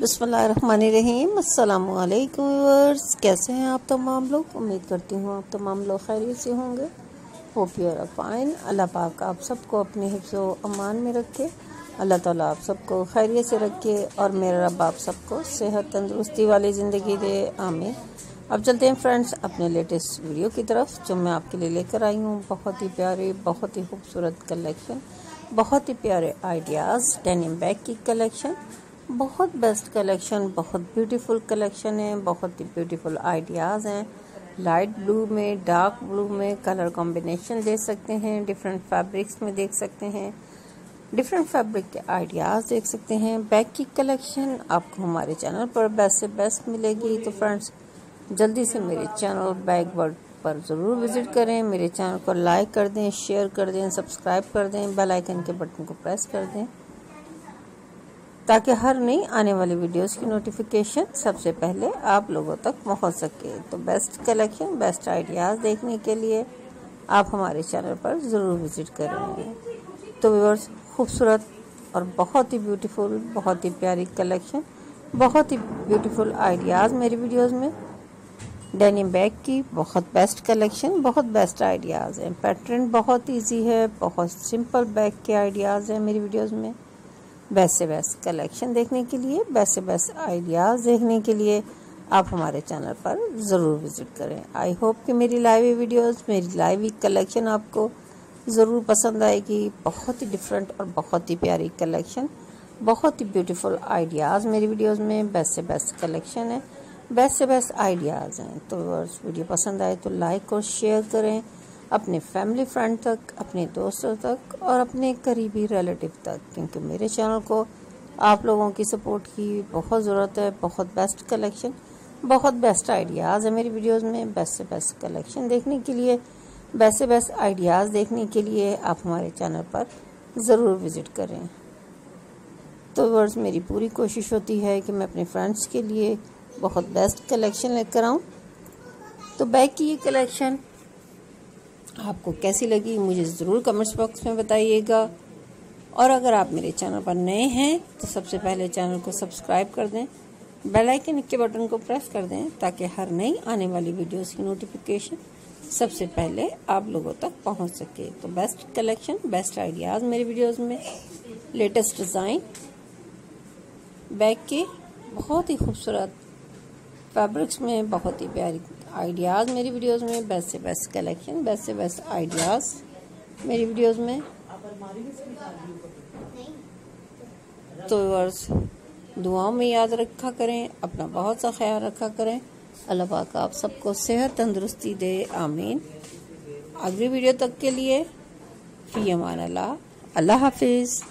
बसमीम अल्लाम कैसे हैं आप तमाम लोग? उम्मीद करती हूँ आप तमाम लोग खैरियत से होंगे। होप यूर फाइन अल्लाह पाक आप सबको अपने हिफ्स अमान में रखे। अल्लाह ताला आप सबको खैरियत से रखे और मेरा रब आप सबको सेहत तंदरुस्ती वाली ज़िंदगी दे। आमीन। अब चलते हैं फ्रेंड्स अपने लेटेस्ट वीडियो की तरफ़, जो मैं आपके लिए लेकर आई हूँ। बहुत ही प्यारे, बहुत ही खूबसूरत कलेक्शन, बहुत ही प्यारे आइडियाज़ डेनिम बैग की कलेक्शन। बहुत बेस्ट कलेक्शन बहुत ब्यूटीफुल कलेक्शन है, बहुत ही ब्यूटीफुल आइडियाज़ हैं। लाइट ब्लू में डार्क ब्लू में कलर कॉम्बिनेशन देख सकते हैं डिफरेंट फैब्रिक्स में देख सकते हैं। डिफरेंट फैब्रिक के आइडियाज़ देख सकते हैं। बैग की कलेक्शन आपको हमारे चैनल पर बेस्ट से बेस्ट मिलेगी। तो फ्रेंड्स जल्दी से मेरे चैनल बैग वर्ड पर ज़रूर विज़िट करें। मेरे चैनल को लाइक कर दें शेयर कर दें सब्सक्राइब कर दें बेल आइकन के बटन को प्रेस कर दें। ताकि हर नई आने वाली वीडियोस की नोटिफिकेशन सबसे पहले आप लोगों तक पहुँच सके। तो बेस्ट कलेक्शन बेस्ट आइडियाज़ देखने के लिए आप हमारे चैनल पर ज़रूर विज़िट करेंगे। तो व्यूअर्स खूबसूरत और बहुत ही ब्यूटीफुल बहुत ही प्यारी कलेक्शन बहुत ही ब्यूटीफुल आइडियाज़ मेरी वीडियोस में। डेनिम बैग की बहुत बेस्ट कलेक्शन बहुत बेस्ट आइडियाज़ हैं। पैटर्न बहुत इजी है, बहुत सिंपल बैग के आइडियाज़ हैं मेरी वीडियोस में। बेस्ट से बेस्ट कलेक्शन देखने के लिए बेस्ट बेस्ट आइडियाज़ देखने के लिए आप हमारे चैनल पर ज़रूर विज़िट करें। आई होप कि मेरी लाइव वीडियोस मेरी लाइव कलेक्शन आपको ज़रूर पसंद आएगी। बहुत ही डिफरेंट और बहुत ही प्यारी कलेक्शन बहुत ही ब्यूटीफुल आइडियाज़ मेरी वीडियोस में बेस्ट से बेस्ट कलेक्शन है बेस्ट से बेस्ट आइडियाज़ हैं। तो वीडियो पसंद आए तो लाइक और शेयर करें। अपने फैमिली फ्रेंड तक, अपने दोस्तों तक और अपने करीबी रिलेटिव तक। क्योंकि मेरे चैनल को आप लोगों की सपोर्ट की बहुत ज़रूरत है, बहुत बेस्ट कलेक्शन बहुत बेस्ट आइडियाज़ है मेरी वीडियोस में। बेस्ट से बेस्ट कलेक्शन देखने के लिए बेस्ट से बेस्ट आइडियाज़ देखने के लिए आप हमारे चैनल पर ज़रूर विज़िट करें। तो वर्ष मेरी पूरी कोशिश होती है कि मैं अपने फ्रेंड्स के लिए बहुत बेस्ट कलेक्शन लेकर आऊँ। तो बैग की ये कलेक्शन आपको कैसी लगी, मुझे ज़रूर कमेंट्स बॉक्स में बताइएगा। और अगर आप मेरे चैनल पर नए हैं तो सबसे पहले चैनल को सब्सक्राइब कर दें। बेल आइकन के बटन को प्रेस कर दें, ताकि हर नई आने वाली वीडियोस की नोटिफिकेशन सबसे पहले आप लोगों तक पहुँच सके। तो बेस्ट कलेक्शन बेस्ट आइडियाज़ मेरे वीडियोस में। लेटेस्ट डिज़ाइन बैग के बहुत ही खूबसूरत फैब्रिक्स में बहुत ही प्यारी आइडियाज़ मेरी वीडियोस में बेस्ट से बेस्ट कलेक्शन बेस्ट से बेस्ट आइडियाज़ मेरी वीडियोस में। तो वर्स दुआओं में याद रखा करें, अपना बहुत सा ख्याल रखा करें। अल्लाह पाक आप सबको सेहत तंदुरुस्ती दे, आमीन। अगली वीडियो तक के लिए, फ़ी अमान अल्लाह। अल्लाह हाफिज़।